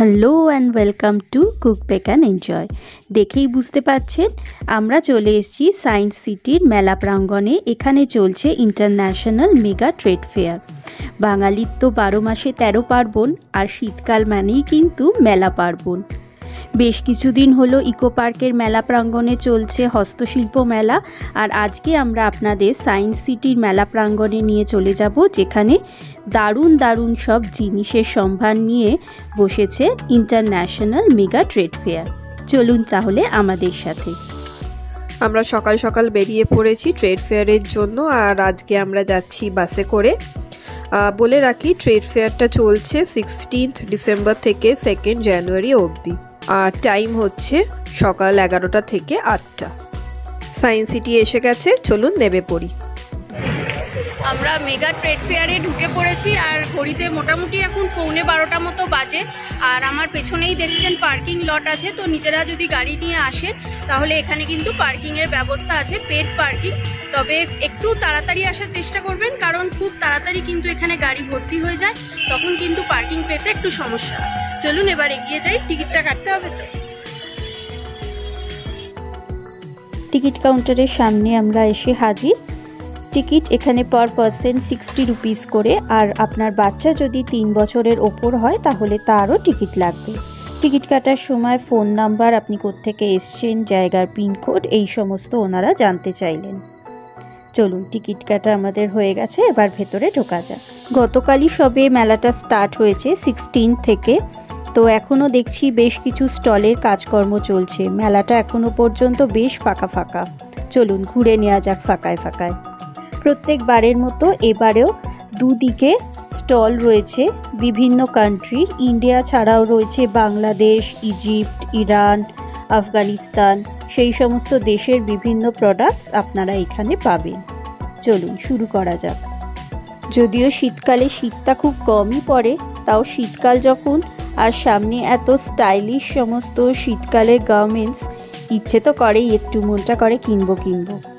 Hello and welcome to Cook Bake and Enjoy. দেখেই বুঝতে পারছেন, আমরা চলে এসেছি সায়েন্স সিটির মেলা প্রাঙ্গণে। এখানে চলছে ইন্টারন্যাশনাল মেগা ট্রেড ফেয়ার। বাঙালির তো বারো মাসে তেরো পার্বণ, আর শীতকাল মানেই কিন্তু মেলা পার্বণ। বেশ কিছুদিন হলো ইকো পার্কের মেলা প্রাঙ্গণে চলছে হস্তশিল্প মেলা, আর আজকে আমরা আপনাদের সায়েন্স সিটির মেলা প্রাঙ্গণে নিয়ে চলে যাব, যেখানে দারুণ দারুণ সব জিনিসের সম্ভার নিয়ে বসেছে ইন্টারন্যাশনাল মেগা ট্রেড ফেয়ার চলুন তাহলে আমাদের সাথে। আমরা সকাল সকাল বেরিয়ে পড়েছি ট্রেড ফেয়ারের জন্য আর আজকে আমরা যাচ্ছি বাসে করে। বলে রাখি ট্রেড ফেয়ারটা চলছে সিক্সটিন্থ ডিসেম্বর থেকে সেকেন্ড জানুয়ারি অবধি। আর টাইম হচ্ছে সকাল এগারোটা থেকে আটটা। সায়েন্স সিটি এসে গেছে, চলুন নেমে পড়ি। আমরা মেগা ট্রেড ফেয়ারে ঢুকে পড়েছি আর ঘড়িতে মোটামুটি এখন পৌনে বারোটা মতো বাজে। আর আমার পেছনেই দেখছেন পার্কিং লট আছে, তো নিজেরা যদি গাড়ি নিয়ে আসেন, তাহলে এখানে কিন্তু পার্কিংয়ের ব্যবস্থা আছে, পেড পার্কিং। তবে একটু তাড়াতাড়ি আসার চেষ্টা করবেন, কারণ খুব তাড়াতাড়ি কিন্তু এখানে গাড়ি ভর্তি হয়ে যায়, তখন কিন্তু পার্কিং পেতে একটু সমস্যা। চলুন এবার এগিয়ে যাই, টিকিটটা কাটতে হবে তো। টিকিট কাউন্টারের সামনে আমরা এসে হাজির। টিকিট এখানে পার পার্সন সিক্সটি রুপিস করে। আর আপনার বাচ্চা যদি তিন বছরের ওপর হয়, তাহলে তারও টিকিট লাগবে। টিকিট কাটার সময় ফোন নাম্বার আপনি কোত্থেকে এসছেন, জায়গার পিনকোড এই সমস্ত ওনারা জানতে চাইলেন। চলুন, টিকিট কাটা আমাদের হয়ে গেছে, এবার ভেতরে ঢোকা যাক। গতকালই সবে মেলাটা স্টার্ট হয়েছে সিক্সটিন থেকে। তো এখনও দেখছি বেশ কিছু স্টলের কাজকর্ম চলছে। মেলাটা এখনও পর্যন্ত বেশ ফাঁকা ফাঁকা। চলুন, ঘুরে নেওয়া যাক ফাঁকায় ফাঁকায়। প্রত্যেকবারের মতো এবারেও দুদিকে স্টল রয়েছে বিভিন্ন কান্ট্রির ইন্ডিয়া ছাড়াও রয়েছে বাংলাদেশ ইজিপ্ট ইরান আফগানিস্তান সেই সমস্ত দেশের বিভিন্ন প্রোডাক্টস আপনারা এখানে পাবেন। চলুন শুরু করা যাক। যদিও শীতকালে শীতটা খুব কমই পড়ে, তাও শীতকাল যখন আর সামনে এত স্টাইলিশ সমস্ত শীতকালের গার্মেন্টস ইচ্ছে তো করেই একটু মনটা করে কিনবো কিনবো।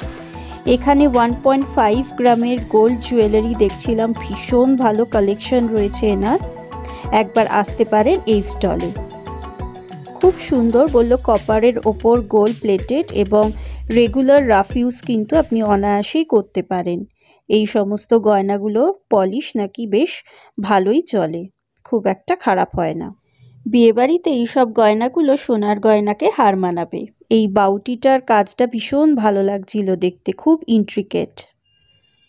এখানে ওয়ান পয়েন্ট ফাইভ গ্রামের গোল্ড জুয়েলারি দেখছিলাম, ভীষণ ভালো কালেকশন রয়েছে এনার। একবার আসতে পারেন এই স্টলে খুব সুন্দর বলল কপারের ওপর গোল্ড প্লেটেড এবং রেগুলার রাফ ইউজ কিন্তু আপনি অনায়াসেই করতে পারেন। এই সমস্ত গয়নাগুলোর পলিশ নাকি বেশ ভালোই চলে, খুব একটা খারাপ হয় না। বিয়েবাড়িতে এইসব গয়নাগুলো সোনার গয়নাকে হার মানাবে। এই বাউটিটার কাজটা ভীষণ ভালো লাগছিল দেখতে খুব ইন্ট্রিকেট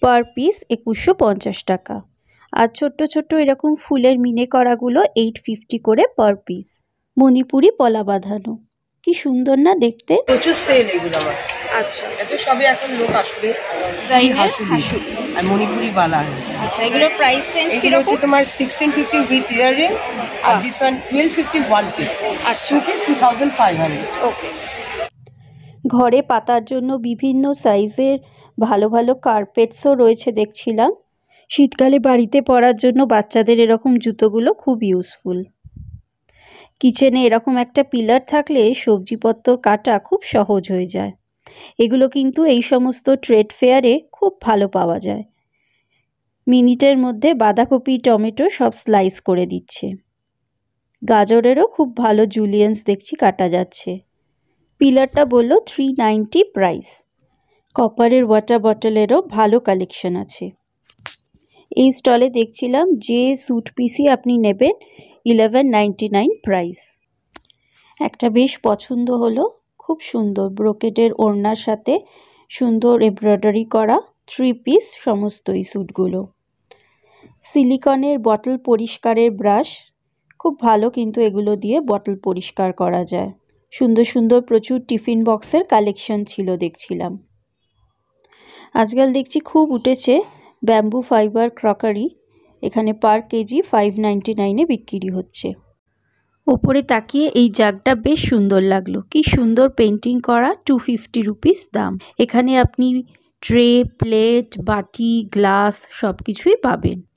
পার পিস একুশশো পঞ্চাশ টাকা। আর ছোট্ট ছোট্ট এরকম ফুলের মিনে করাগুলো এইট ফিফটি করে পার পিস মণিপুরি পলা বাঁধানো। কি সুন্দর না দেখতে? প্রচুর সেল এগুলো আমার আচ্ছা। এত সবই এখন লোক আসবে। Bridal হাসুলি হাসুলি। আর মণিপুরি বালা। আচ্ছা এগুলোর প্রাইস রেঞ্জ তোমার উইথ ইয়ারিং আর দিস ওয়ান পিস আর টু ফাইভ হান্ড্রেড ওকে ঘরে পাতার জন্য বিভিন্ন সাইজের ভালো ভালো কার্পেটসও রয়েছে দেখছিলাম। শীতকালে বাড়িতে পরার জন্য বাচ্চাদের এরকম জুতোগুলো খুব ইউজফুল। কিচেনে এরকম একটা পিলার থাকলে সবজিপত্র কাটা খুব সহজ হয়ে যায়। এগুলো কিন্তু এই সমস্ত ট্রেড ফেয়ারে খুব ভালো পাওয়া যায়। মিনিটের মধ্যে বাঁধাকপি, টমেটো সব স্লাইস করে দিচ্ছে। গাজরেরও খুব ভালো জুলিয়েন্স দেখছি কাটা যাচ্ছে। পিলারটা বলল থ্রি নাইনটি প্রাইস কপারের ওয়াটার বটলেরও ভালো কালেকশন আছে। এই স্টলে দেখছিলাম যে স্যুট পিসই আপনি নেবেন ইলেভেন নাইনটি নাইন প্রাইস একটা বেশ পছন্দ হলো, খুব সুন্দর। ব্রোকেডের ওড়নার সাথে সুন্দর এমব্রয়ডারি করা থ্রি পিস সমস্ত এই স্যুটগুলো সিলিকনের বটল পরিষ্কারের ব্রাশ খুব ভালো কিন্তু এগুলো দিয়ে বটল পরিষ্কার করা যায়। সুন্দর সুন্দর প্রচুর টিফিন বক্সের কালেকশন ছিল দেখছিলাম। আজকাল দেখছি খুব উঠেছে ব্যাম্বু, ফাইবার, ক্রকারি। এখানে পার কেজি ফাইভ নাইনটি নাইনে বিক্রি হচ্ছে। ওপরে তাকিয়ে এই জাগটা বেশ সুন্দর লাগল। কি সুন্দর পেন্টিং করা টু ফিফটি রুপিস দাম। এখানে আপনি ট্রে প্লেট বাটি গ্লাস সব কিছুই পাবেন।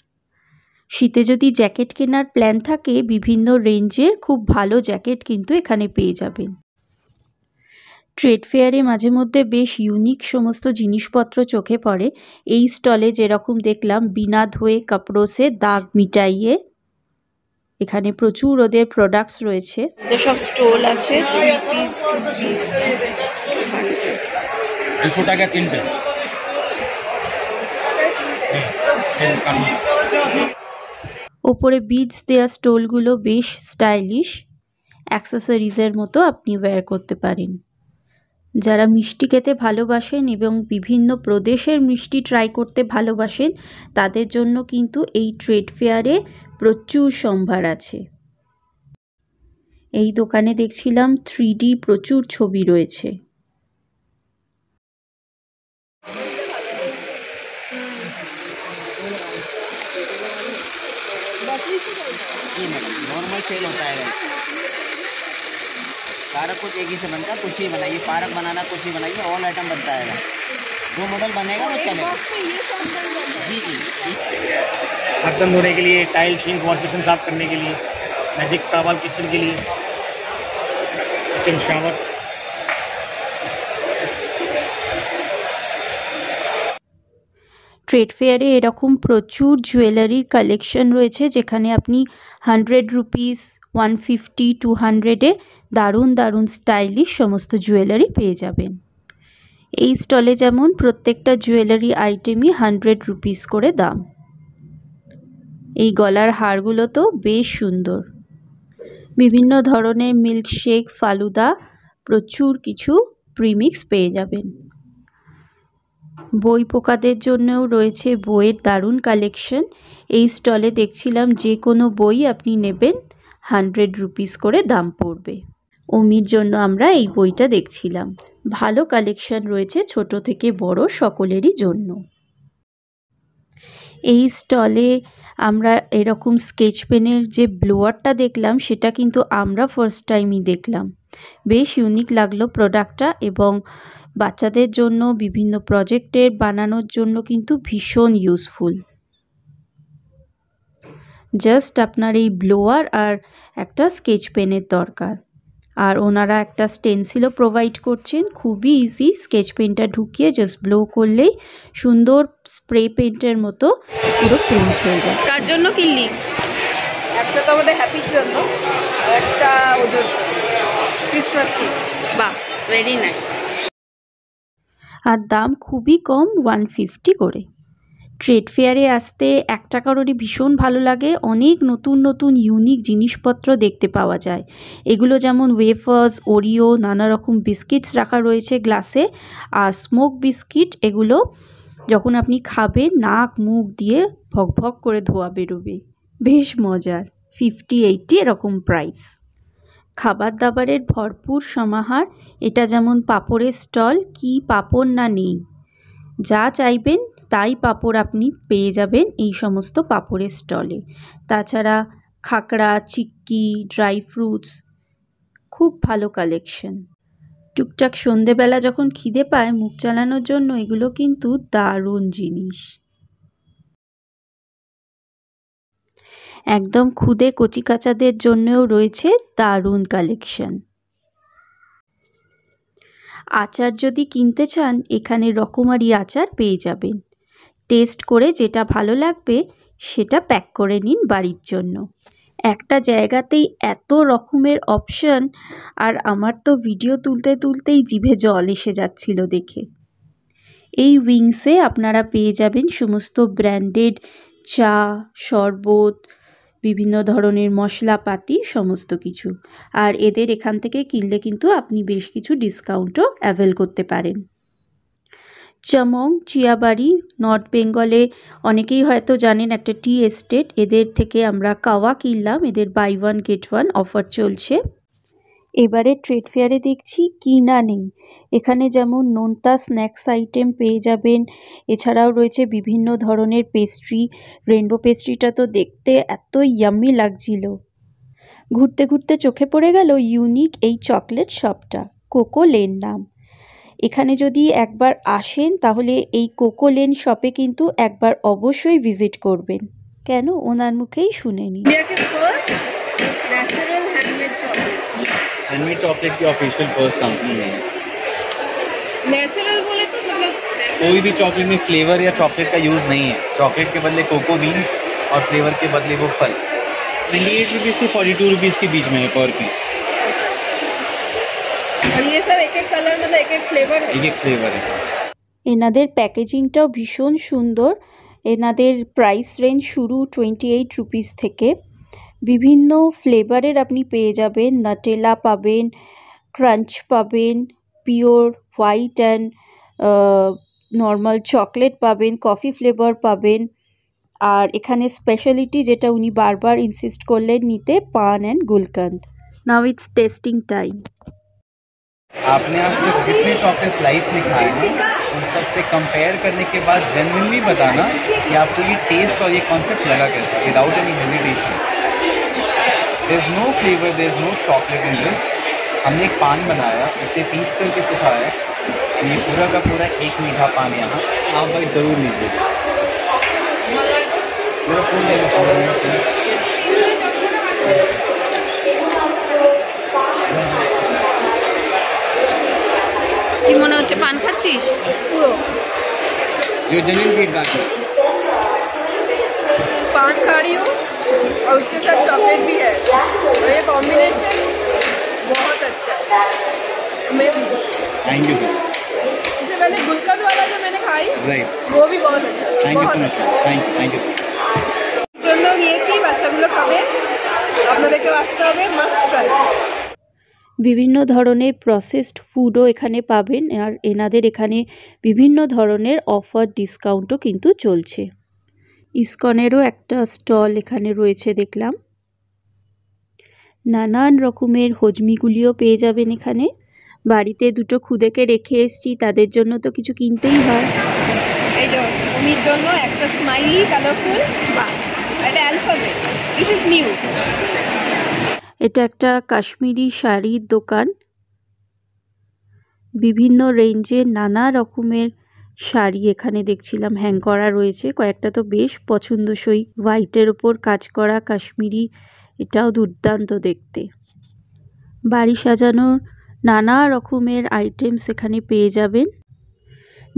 শীতে যদি জ্যাকেট কেনার প্ল্যান থাকে বিভিন্ন রেঞ্জের খুব ভালো জ্যাকেট কিন্তু এখানে পেয়ে যাবেন। ট্রেড ফেয়ারে মাঝে মধ্যে বেশ ইউনিক সমস্ত জিনিসপত্র চোখে পড়ে। এই স্টলে যেরকম দেখলাম বিনা ধোয়ে কাপড়ো সে দাগ মিটাইয়ে এখানে প্রচুর ওদের প্রোডাক্টস রয়েছে। সব স্টোল আছে টাকা তিনটে ওপরে বিডস দেওয়া স্টোলগুলো বেশ স্টাইলিশ অ্যাক্সেসরিজের মতো আপনি ওয়্যার করতে পারেন। যারা মিষ্টি খেতে ভালোবাসেন এবং বিভিন্ন প্রদেশের মিষ্টি ট্রাই করতে ভালোবাসেন, তাদের জন্য কিন্তু এই ট্রেড ফেয়ারে প্রচুর সম্ভার আছে। এই দোকানে দেখছিলাম থ্রি প্রচুর ছবি রয়েছে। जी मैडम नॉर्मल सेल होता है। पारक कुछ एक ही से बनता है कुछ ही बनाइए। पारक बनाना कुछ ही बनाइए ऑल आइटम बनता है। जो मॉडल बनेगा वो चलेगा। जी जी। बर्तन धोने के लिए टाइल शिंक वॉश बेसिन साफ़ करने के लिए मैजिक टावल किचन के लिए किचन शावर ট্রেড ফেয়ারে এরকম প্রচুর জুয়েলারির কালেকশন রয়েছে, যেখানে আপনি hundred rupees one fifty two হান্ড্রেডে দারুণ দারুণ স্টাইলিশ সমস্ত জুয়েলারি পেয়ে যাবেন। এই স্টলে যেমন প্রত্যেকটা জুয়েলারি আইটেমই হান্ড্রেড রুপিস করে দাম। এই গলার হারগুলো তো বেশ সুন্দর। বিভিন্ন ধরনের মিল্কশেক ফালুদা, প্রচুর কিছু প্রিমিক্স পেয়ে যাবেন। বই পোকাদের জন্যও রয়েছে বইয়ের দারুণ কালেকশন। এই স্টলে দেখছিলাম যে কোনো বই আপনি নেবেন, হান্ড্রেড রুপিস করে দাম পড়বে। অমির জন্য আমরা এই বইটা দেখছিলাম। ভালো কালেকশন রয়েছে ছোট থেকে বড় সকলেরই জন্য। এই স্টলে আমরা এরকম স্কেচ পেনের যে ব্লোয়ারটা দেখলাম, সেটা কিন্তু আমরা ফার্স্ট টাইমই দেখলাম। বেশ ইউনিক লাগল প্রোডাক্টটা এবং বাচ্চাদের জন্য বিভিন্ন প্রজেক্টের বানানোর জন্য কিন্তু ভীষণ ইউজফুল জাস্ট আপনার এই ব্লোয়ার আর একটা স্কেচ পেনের দরকার। আর ওনারা একটা স্টেন্সিলও প্রোভাইড করছেন খুবই ইজি স্কেচ পেনটা ঢুকিয়ে জাস্ট ব্লো করলেই সুন্দর স্প্রে পেন্টের মতো পুরো প্রিন্ট হয়ে যায়। কার জন্য কিনলি একটা তো আমাদের হ্যাপির জন্য একটা ওদের ক্রিসমাস গিফট বাহ ভেরি নাইস আর দাম খুবই কম ওয়ান ফিফটি করে। ট্রেড ফেয়ারে আসতে এক টাকারই ভীষণ ভালো লাগে, অনেক নতুন নতুন ইউনিক জিনিসপত্র দেখতে পাওয়া যায়। এগুলো যেমন ওয়েফার্স ওরিও নানা রকম বিস্কিটস রাখা রয়েছে গ্লাসে আর স্মোক বিস্কিট এগুলো যখন আপনি খাবেন, নাক মুখ দিয়ে ভক ভক করে ধোয়া বেরোবে। বেশ মজার ফিফটি এইটটি এরকম প্রাইস খাবার দাবারের ভরপুর সমাহার, এটা যেমন পাঁপড়ের স্টল, কি পাঁপড় না নেই। যা চাইবেন, তাই পাঁপড় আপনি পেয়ে যাবেন এই সমস্ত পাঁপড়ের স্টলে। তাছাড়া খাকড়া, চিক্কি, ড্রাই ফ্রুটস, খুব ভালো কালেকশন। টুকটাক সন্ধেবেলা যখন খিদে পায়, মুখ চালানোর জন্য এগুলো কিন্তু দারুণ জিনিস। একদম খুদে কচিকাচাদের জন্যও রয়েছে দারুণ কালেকশন। আচার যদি কিনতে চান, এখানে রকমারি আচার পেয়ে যাবেন। টেস্ট করে যেটা ভালো লাগবে, সেটা প্যাক করে নিন বাড়ির জন্য। একটা জায়গাতেই এত রকমের অপশন, আর আমার তো ভিডিও তুলতে তুলতেই জিভে জল এসে যাচ্ছিল দেখে। এই উইংসে আপনারা পেয়ে যাবেন সমস্ত ব্র্যান্ডেড চা, শরবত বিভিন্ন ধরনের মশলাপাতি, সমস্ত কিছু। আর এদের এখান থেকে কিনলে কিন্তু আপনি বেশ কিছু ডিসকাউন্টও অ্যাভেল করতে পারেন। চমং, চিয়াবাড়ি, নর্থ বেঙ্গলে অনেকেই হয়তো জানেন একটা টি এস্টেট। এদের থেকে আমরা কাওয়া কিনলাম। এদের buy one get one offer চলছে। এবারে ট্রেড ফেয়ারে দেখছি কিনা নেই। এখানে যেমন নোনতা স্ন্যাক্স আইটেম পেয়ে যাবেন, এছাড়াও রয়েছে বিভিন্ন ধরনের পেস্ট্রি রেনবো পেস্ট্রিটা তো দেখতে এত ইয়াম্মি লাগছিল। ঘুরতে ঘুরতে চোখে পড়ে গেল ইউনিক এই চকলেট শপটা কোকো লেন নাম। এখানে যদি একবার আসেন, তাহলে এই কোকো লেন শপে কিন্তু একবার অবশ্যই ভিজিট করবেন। কেন? ওনার মুখেই শুনেনি natural handmade chocolate handmade chocolate की ऑफिशियल फर्स्ट कंपनी है नेचुरल बोले तो मतलब कोई भी चॉकलेट में फ्लेवर या चॉकलेट का यूज़ नहीं है चॉकलेट के बदले कोको बीन्स और फ्लेवर के बदले वो फल ट्वेंटी एट रुपीज़ से फोर्टी टू रुपीज़ के बीच में है पर पीस और ये सब एक एक कलर मतलब एक एक फ्लेवर है एक एक फ्लेवर है এনাদের প্যাকেজিংটাও ভীষণ সুন্দর এনাদের প্রাইস রেঞ্জ শুরু টোয়েন্টি এইট রুপিস থেকে বিভিন্ন ফ্লেভারের আপনি পেয়ে যাবেন নাটেলা পাবেন ক্রাঞ্চ পাবেন pure white and normal chocolate পাবেন কফি ফ্লেভার পাবেন আর এখানে স্পেশালিটি যেটা উনি বারবার ইনসিস্ট করলেন নিতে paan and gulkand now it's tasting time आपने आज तक जितने चॉकलेट्स लाइफ में खाए ना उन सब से कंपेयर करने के बाद जेनविनली बताना कि आपको ये टेस्ट और ये कॉन्सेप्ट लगा कैसा without any hesitation there is no flavour there is no chocolate in this हमने एक पान बनाया उसे पीस करके सुखाया ये पूरा का पूरा एक मीठा पान यहाँ आप भाई ज़रूर लीजिए मेरा फ़ोन दे दो मेरा फ़ोन কি মনে হচ্ছে পান খাচ্ছিস পুরো जो जेन्युइन फीडबैक है पान खा रही हूँ और उसके साथ चॉकलेट भी है और ये कॉम्बिनेशन बहुत अच्छा है amazing thank you so much इससे पहले गुलकंद वाला जो मैंने खाई राइट वो भी बहुत अच्छा था, थैंक यू बहुत सो मच अच्छा thank you thank you so much জন্য নিয়েছি বাচ্চাগুলো খাবে আপনাদেরকেও আসতে হবে মাস্ট ট্রাই বিভিন্ন ধরনের প্রসেসড ফুডও এখানে পাবেন আর এনাদের এখানে বিভিন্ন ধরনের অফার ডিসকাউন্টও কিন্তু চলছে ইসকনেরও একটা স্টল এখানে রয়েছে দেখলাম। নানান রকমের হজমিগুলিও পেয়ে যাবেন এখানে। বাড়িতে দুটো খুদেকে রেখে এসছি তাদের জন্য তো কিছু কিনতেই হয়। এই যে জন্য একটা স্মাইলি কালারফুল বা একটা অ্যালফাবেট দিস ইজ নিউ এটা একটা কাশ্মীরি শাড়ির দোকান। বিভিন্ন রেঞ্জের নানা রকমের শাড়ি এখানে দেখছিলাম হ্যাং করা রয়েছে। কয়েকটা তো বেশ পছন্দসই। হোয়াইটের ওপর কাজ করা কাশ্মীরি, এটাও দুর্দান্ত দেখতে। বাড়ি সাজানোর নানা রকমের আইটেমস এখানে পেয়ে যাবেন।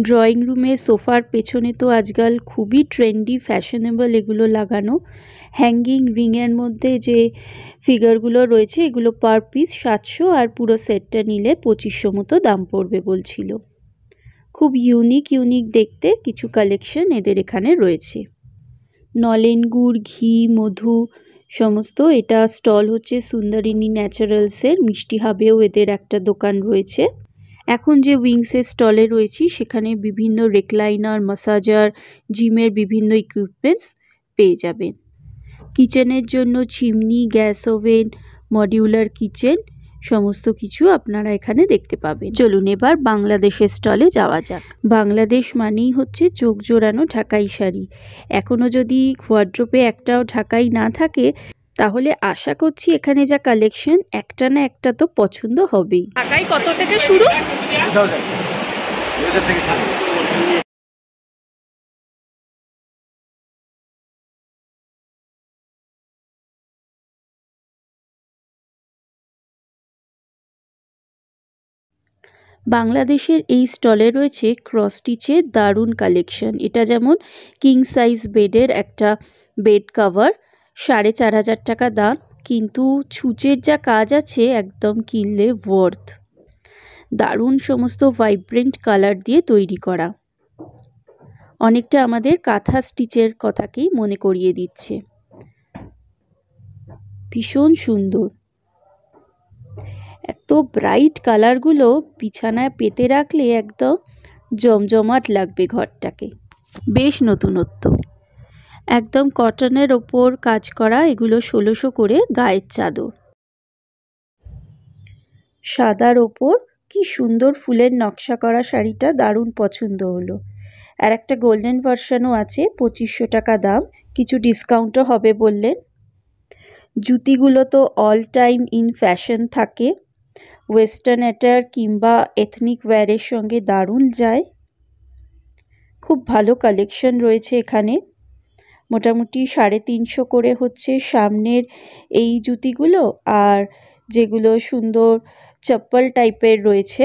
ড্রয়িং রুমে সোফার পেছনে তো আজকাল খুবই ট্রেন্ডি ফ্যাশনেবল এগুলো লাগানো। হ্যাঙ্গিং রিংয়ের মধ্যে যে ফিগারগুলো রয়েছে, এগুলো পার পিস সাতশো আর পুরো সেটটা নিলে পঁচিশশো মতো দাম পড়বে বলছিল। খুব ইউনিক ইউনিক দেখতে কিছু কালেকশন এদের এখানে রয়েছে। নলেন গুড় ঘি, মধু সমস্ত এটা স্টল হচ্ছে সুন্দরিনী ন্যাচারালসের মিষ্টি হাবেও এদের একটা দোকান রয়েছে। এখন যে উইংসের স্টলে রয়েছি, সেখানে বিভিন্ন রেকলাইনার মাসাজার জিমের বিভিন্ন ইকুইপমেন্টস পেয়ে যাবেন। কিচেনের জন্য chimney gas oven modular kitchen সমস্ত কিছু আপনারা এখানে দেখতে পাবেন। চলুন এবার বাংলাদেশের স্টলে যাওয়া যাক। বাংলাদেশ মানেই হচ্ছে চোখ জোড়ানো ঢাকাই শাড়ি। এখনও যদি ওয়ার্ড্রোপে একটাও ঢাকাই না থাকে তাহলে আশা করছি এখানে যা কালেকশন একটা না একটা তো পছন্দ হবেই। ঢাকাই কত থেকে শুরু। বাংলাদেশের এই স্টলে রয়েছে ক্রস স্টিচের দারুণ কালেকশন। এটা যেমন কিং সাইজ বেডের একটা বেড কভার সাড়ে চার হাজার টাকা দাম, কিন্তু ছুঁচের যা কাজ আছে একদম কিনলে ওয়ার্থ দারুণ সমস্ত ভাইব্রেন্ট কালার দিয়ে তৈরি করা। অনেকটা আমাদের কাঁথা স্টিচের কথাকেই মনে করিয়ে দিচ্ছে। ভীষণ সুন্দর। এত ব্রাইট কালারগুলো বিছানায় পেতে রাখলে একদম জমজমাট লাগবে ঘরটাকে। বেশ নতুনত্ব। একদম কটনের ওপর কাজ করা এগুলো ষোলোশো করে গায়ের চাদর। সাদার ওপর কি সুন্দর ফুলের নকশা করা শাড়িটা দারুণ পছন্দ হলো। আর একটা গোল্ডেন ভার্সানও আছে, পঁচিশশো টাকা দাম, কিছু ডিসকাউন্টও হবে বললেন। জুতিগুলো তো অল টাইম ইন ফ্যাশন থাকে। ওয়েস্টার্ন অ্যাটার কিংবা এথনিক ওয়্যারের সঙ্গে দারুণ যায়। খুব ভালো কালেকশন রয়েছে এখানে। মোটামুটি সাড়ে তিনশো করে হচ্ছে সামনের এই জুতিগুলো আর যেগুলো সুন্দর চপ্পল টাইপের রয়েছে।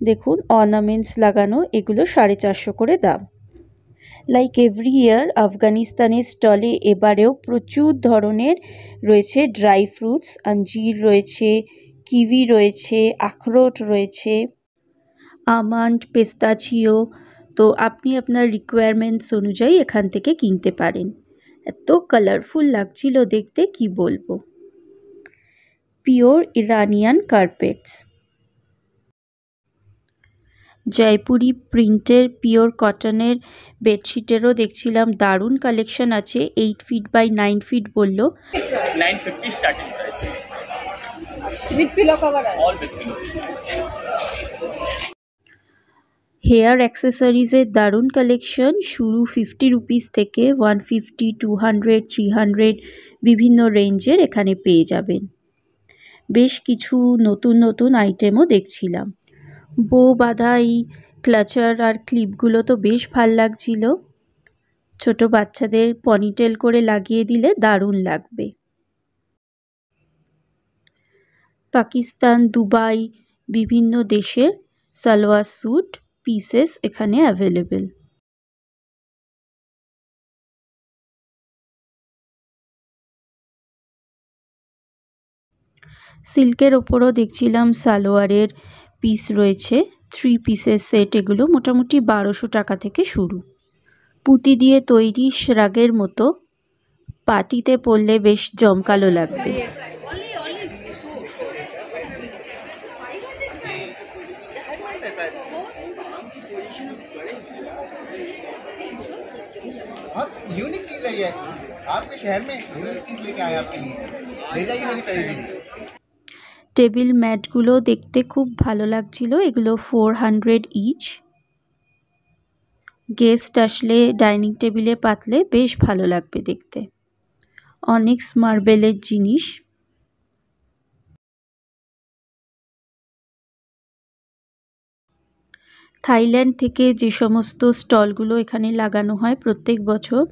দেখুন অর্নামেন্টস লাগানো, এগুলো সাড়ে চারশো করে দাম। লাইক এভরি ইয়ার আফগানিস্তানের স্টলে এবারেও প্রচুর ধরনের রয়েছে ড্রাই ফ্রুটস আঞ্জির রয়েছে কিউই রয়েছে আখরোট রয়েছে। আমন্ড পেস্তাচিও তো আপনি আপনার রিকোয়ারমেন্টস অনুযায়ী এখান থেকে কিনতে পারেন। এত কালারফুল লাগছিল দেখতে কি বলব? পিওর ইরানিয়ান কার্পেটস জয়পুরি প্রিন্টের পিওর কটনের বেডশিটেরও দেখছিলাম দারুণ কালেকশন আছে। Eight feet by nine feet বলল। Nine fifty starting with pillow cover all with pillow hair অ্যাক্সেসরিজের দারুণ কালেকশন শুরু ফিফটি রুপিস থেকে one fifty two hundred three hundred বিভিন্ন রেঞ্জের এখানে পেয়ে যাবেন। বেশ কিছু নতুন নতুন আইটেমও দেখছিলাম। বো বাঁধা এই ক্লাচার আর ক্লিপগুলো তো বেশ ভালো লাগছিল। ছোট বাচ্চাদের পনিটেল করে লাগিয়ে দিলে দারুণ লাগবে। পাকিস্তান, দুবাই, বিভিন্ন দেশের সালোয়ার স্যুট পিসেস এখানে অ্যাভেলেবেল সিল্কের ওপরও দেখছিলাম সালোয়ারের পিস রয়েছে থ্রি পিসের সেট এগুলো মোটামুটি বারোশো টাকা থেকে শুরু। পুঁতি দিয়ে তৈরি শ্রাগের মতো, পাটিতে পরলে বেশ জমকালো লাগবে। यूनिक चीज़ है ये आपके शहर में यूनिक चीज़ लेके आए आपके लिए ले जाइए मेरी पहली दीदी টেবিল ম্যাটগুলো দেখতে খুব ভালো লাগছিল এগুলো ফোর হান্ড্রেড ইচ গেস্ট আসলে ডাইনিং টেবিলে পাতলে বেশ ভালো লাগবে দেখতে অনেক মার্বেলের জিনিস থাইল্যান্ড থেকে যে সমস্ত স্টলগুলো এখানে লাগানো হয় প্রত্যেক বছর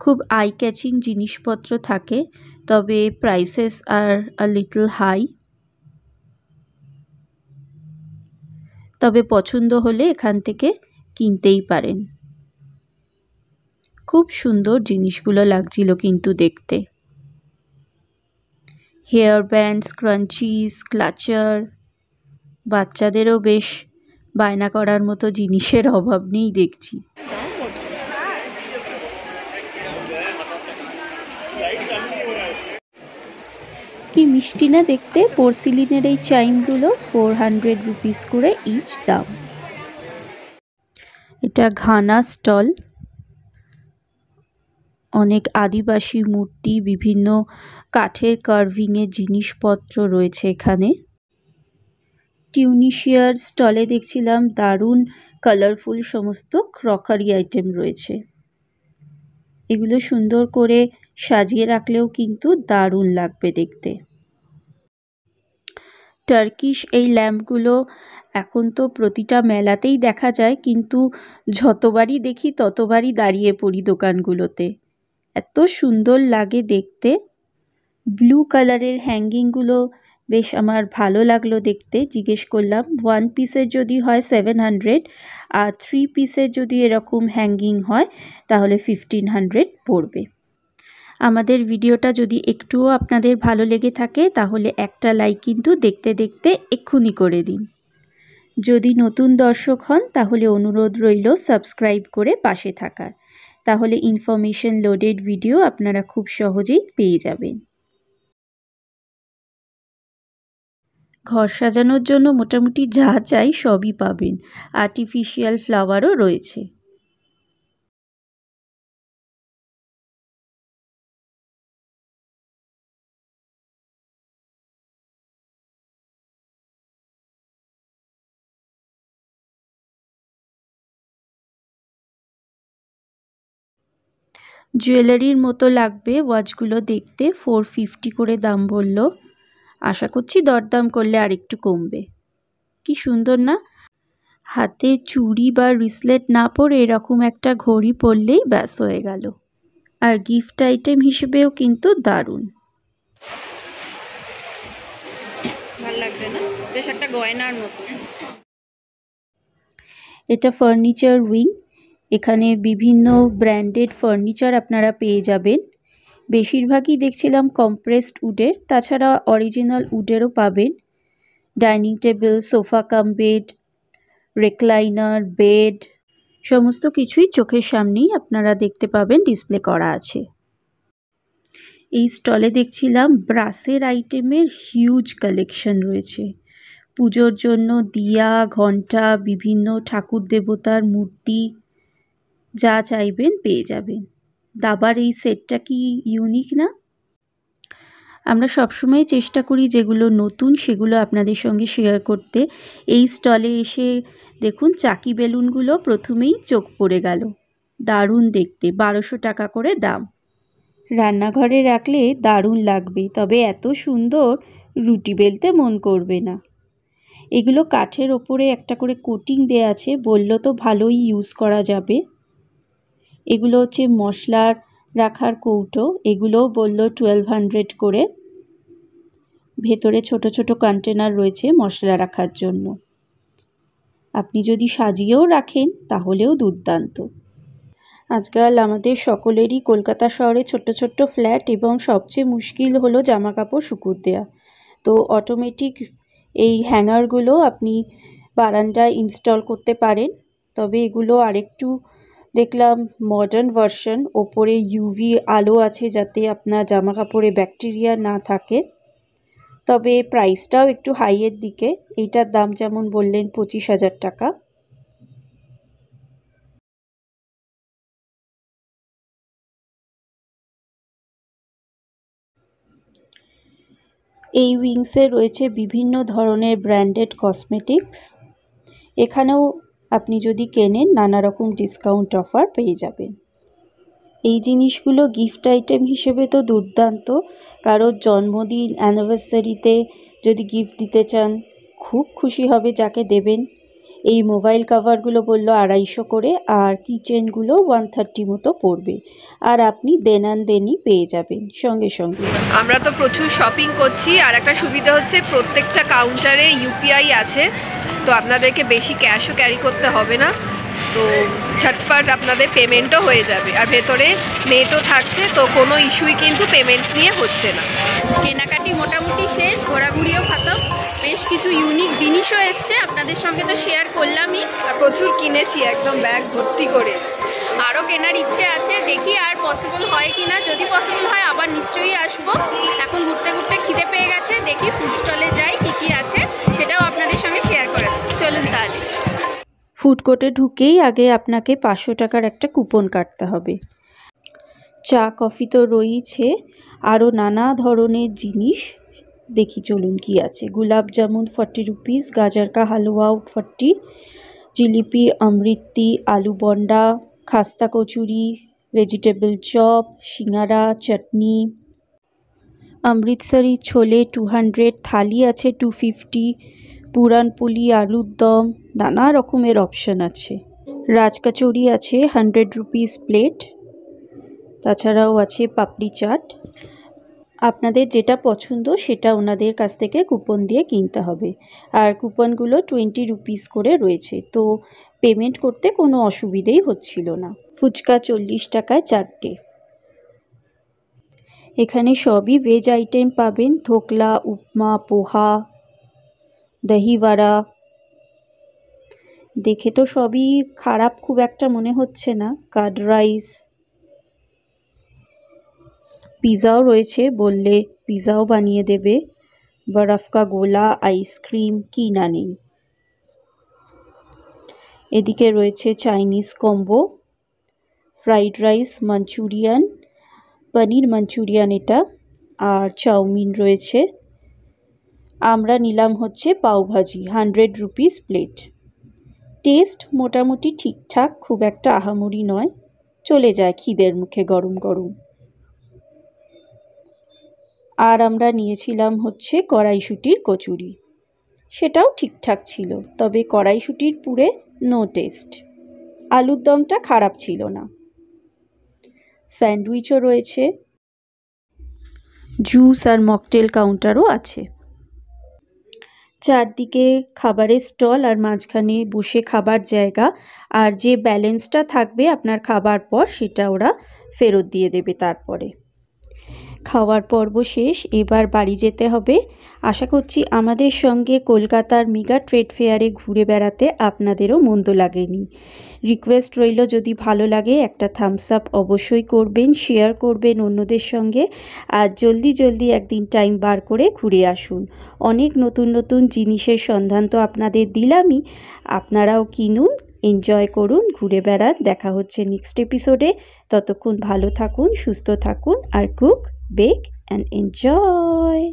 খুব আই ক্যাচিং জিনিসপত্র থাকে, তবে প্রাইসেস আর আ লিটল হাই তবে পছন্দ হলে এখান থেকে কিনতেই পারেন। খুব সুন্দর জিনিসগুলো লাগছিল কিন্তু দেখতে। হেয়ার ব্যান্ড স্ক্রাঞ্চিস ক্লাচার বাচ্চাদেরও বেশ বায়না করার মতো জিনিসের অভাব নেই দেখছি। মিষ্টি না দেখতে পোর্সিলিনের এই চাইমগুলো ফোর হান্ড্রেড রুপিস করে ইচ দাম। এটা ঘানা স্টল। অনেক আদিবাসী মূর্তি, বিভিন্ন কাঠের কার্ভিংয়ের জিনিসপত্র রয়েছে এখানে। টিউনিশিয়ার স্টলে দেখছিলাম দারুণ কালারফুল সমস্ত ক্রকারি আইটেম রয়েছে। এগুলো সুন্দর করে সাজিয়ে রাখলেও কিন্তু দারুণ লাগবে দেখতে। টার্কিশ এই ল্যাম্পগুলো এখন তো প্রতিটা মেলাতেই দেখা যায়, কিন্তু যতবারই দেখি ততবারই দাঁড়িয়ে পড়ি দোকানগুলোতে। এত সুন্দর লাগে দেখতে। ব্লু কালারের হ্যাঙ্গিংগুলো বেশ আমার ভালো লাগল দেখতে, জিজ্ঞেস করলাম ওয়ান পিসের যদি হয় সেভেন হান্ড্রেড আর থ্রি পিসের যদি এরকম হ্যাঙ্গিং হয়, তাহলে ফিফটিন হান্ড্রেড পড়বে। আমাদের ভিডিওটা যদি একটুও আপনাদের ভালো লেগে থাকে, তাহলে একটা লাইক কিন্তু দেখতে দেখতে এক্ষুনি করে দিন। যদি নতুন দর্শক হন, তাহলে অনুরোধ রইল সাবস্ক্রাইব করে পাশে থাকার। তাহলে ইনফরমেশন লোডেড ভিডিও আপনারা খুব সহজেই পেয়ে যাবেন। ঘর সাজানোর জন্য মোটামুটি যা চাই সবই পাবেন। আর্টিফিশিয়াল ফ্লাওয়ারও রয়েছে। জুয়েলারির মতো লাগবে ওয়াচগুলো দেখতে ফোর ফিফটি করে দাম বলল। আশা করছি দরদাম করলে আর একটু কমবে। কি সুন্দর না? হাতে চুড়ি বা রিসলেট না পরে এরকম একটা ঘড়ি পরলেই ব্যাস হয়ে গেল। আর গিফট আইটেম হিসেবেও কিন্তু দারুণ। ভালো লাগছে না? বেশ একটা গয়নার মতো। এটা ফার্নিচার উইং এখানে বিভিন্ন ব্র্যান্ডেড ফার্নিচার আপনারা পেয়ে যাবেন। বেশিরভাগই দেখছিলাম কম্প্রেসড উডের, তাছাড়া অরিজিনাল উডেরও পাবেন। Dining table sofa cum bed recliner bed সমস্ত কিছুই চোখের সামনেই আপনারা দেখতে পাবেন ডিসপ্লে করা আছে। এই স্টলে দেখছিলাম ব্রাসের আইটেমের হিউজ কালেকশন রয়েছে। পুজোর জন্য দিয়া, ঘণ্টা, বিভিন্ন ঠাকুর দেবতার মূর্তি যা চাইবেন পেয়ে যাবেন। দাবার এই সেটটা কি ইউনিক না? আমরা সবসময় চেষ্টা করি যেগুলো নতুন সেগুলো আপনাদের সঙ্গে শেয়ার করতে। এই স্টলে এসে দেখুন চাকি বেলুনগুলো প্রথমেই চোখ পড়ে গেল। দারুণ দেখতে, বারোশো টাকা করে দাম। রান্নাঘরে রাখলে দারুণ লাগবে, তবে এত সুন্দর রুটি বেলতে মন করবে না। এগুলো কাঠের ওপরে একটা করে কোটিং দেয়া আছে, বলল তো ভালোই ইউজ করা যাবে। এগুলো হচ্ছে মশলার রাখার কৌটো এগুলোও বলল টুয়েলভ হান্ড্রেড করে। ভেতরে ছোট ছোট কন্টেনার রয়েছে মশলা রাখার জন্য। আপনি যদি সাজিয়েও রাখেন, তাহলেও দুর্দান্ত। আজকাল আমাদের সকলেরই কলকাতা শহরে ছোট্ট ছোট্ট ফ্ল্যাট এবং সবচেয়ে মুশকিল হলো জামা কাপড় শুকুর দেওয়া তো অটোমেটিক এই হ্যাঙ্গারগুলো আপনি বারান্দায় ইনস্টল করতে পারেন। তবে এগুলো আরেকটু দেখলাম মডার্ন ভার্সন ওপরে ইউভি আলো আছে যাতে আপনার জামা কাপড়ে ব্যাকটেরিয়া না থাকে। তবে প্রাইসটাও একটু হাইয়ের দিকে এইটার দাম যেমন বললেন পঁচিশ হাজার টাকা। এই উইংসে রয়েছে বিভিন্ন ধরনের ব্র্যান্ডেড কসমেটিক্স এখানেও আপনি যদি কেনেন, নানা রকম ডিসকাউন্ট অফার পেয়ে যাবেন। এই জিনিসগুলো গিফট আইটেম হিসেবে তো দুর্দান্ত। কারোর জন্মদিন অ্যানিভার্সারিতে যদি গিফট দিতে চান, খুব খুশি হবে যাকে দেবেন। এই মোবাইল কাভারগুলো বলল আড়াইশো করে, আর কিচেনগুলো ওয়ান থার্টি মতো পড়বে। আর আপনি দেনান দেনই পেয়ে যাবেন, সঙ্গে সঙ্গে। আমরা তো প্রচুর শপিং করছি, আর একটা সুবিধা হচ্ছে প্রত্যেকটা কাউন্টারে ইউপিআই আছে। তো আপনাদেরকে বেশি ক্যাশও ক্যারি করতে হবে না। তো ঝটপট আপনাদের পেমেন্টও হয়ে যাবে। আর ভেতরে নেটও থাকছে তো কোনো ইস্যুই কিন্তু পেমেন্ট নিয়ে হচ্ছে না। কেনাকাটি মোটামুটি শেষ ঘোরাঘুরিও খতম। বেশ কিছু ইউনিক জিনিসও এসছে। আপনাদের সঙ্গে তো শেয়ার করলামই। আর প্রচুর কিনেছি একদম ব্যাগ ভর্তি করে। আরও কেনার ইচ্ছে আছে। দেখি আর পসিবল হয় কি না যদি পসিবল হয় আবার নিশ্চয়ই আসব। এখন ঘুরতে ঘুরতে খিদে পেয়ে গেছে। দেখি ফুড স্টলে যাই কী কী আছে। সেটাও আপনাদের সঙ্গে ফুড কোর্টে ঢুকেই আগে আপনাকে পাঁচশো টাকার একটা কুপন কাটতে হবে। চা, কফি তো রয়েছে আরও নানা ধরনের জিনিস। দেখি চলুন কি আছে। গুলাব জামুন ফর্টি রুপিস গাজার কা হালুয়াও ফর্টি, জিলিপি অমৃতি আলু বন্ডা, খাস্তা kachori, vegetable chop, singara, chutney. Amritsari chole two hundred, thali আছে টু ফিফটি। পুরানপুলি আলুর দম, নানা রকমের অপশান আছে। রাজকাচুরি আছে হান্ড্রেড রুপিস প্লেট তাছাড়াও আছে পাপড়ি চাট। আপনাদের যেটা পছন্দ, সেটা ওনাদের কাছ থেকে কুপন দিয়ে কিনতে হবে। আর কুপনগুলো টোয়েন্টি রুপিস করে রয়েছে। তো পেমেন্ট করতে কোনো অসুবিধেই হচ্ছিল না। ফুচকা চল্লিশ টাকায় চারটে। এখানে সবই ভেজ আইটেম পাবেন। ধোকলা, উপমা, পোহা দহিওয়াড়া দেখে তো সবই খারাপ, খুব একটা মনে হচ্ছে না। Card rice. পিৎজাও রয়েছে বললে পিৎজাও বানিয়ে দেবে। বরফ কা গোলা, আইসক্রিম, কি না নেই। এদিকে রয়েছে Chinese combo. Fried rice, Manchurian, paneer Manchurian এটা। আর চাউমিন রয়েছে। আমরা নিলাম হচ্ছে pav bhaji hundred rupees plate taste মোটামুটি ঠিকঠাক, খুব একটা আহামরি নয়। চলে যায় খিদের মুখে গরম গরম। আর আমরা নিয়েছিলাম হচ্ছে কড়াইশুটির কচুরি। সেটাও ঠিকঠাক ছিল, তবে কড়াইশুটির পুরে নো টেস্ট আলুর দমটা খারাপ ছিল না। স্যান্ডউইচও রয়েছে। জুস আর মকটেল কাউন্টারও আছে। চারদিকে খাবারের স্টল আর মাঝখানে বসে খাবার জায়গা। আর যে ব্যালেন্সটা থাকবে আপনার খাবার পর, সেটা ওরা ফেরত দিয়ে দেবে তারপরে। খাওয়ার পর্ব শেষ, এবার বাড়ি যেতে হবে। আশা করছি আমাদের সঙ্গে কলকাতার মেগা ট্রেড ফেয়ারে ঘুরে বেড়াতে আপনাদেরও মন্দ লাগেনি। রিকোয়েস্ট রইল, যদি ভালো লাগে একটা থামস আপ অবশ্যই করবেন শেয়ার করবেন অন্যদের সঙ্গে, আর জলদি জলদি একদিন টাইম বার করে ঘুরে আসুন। অনেক নতুন নতুন জিনিসের সন্ধান তো আপনাদের দিলামই। আপনারাও কিনুন এনজয় করুন, ঘুরে বেড়ান। দেখা হচ্ছে নেক্সট এপিসোডে ততক্ষণ ভালো থাকুন, সুস্থ থাকুন, আর কুক bake and enjoy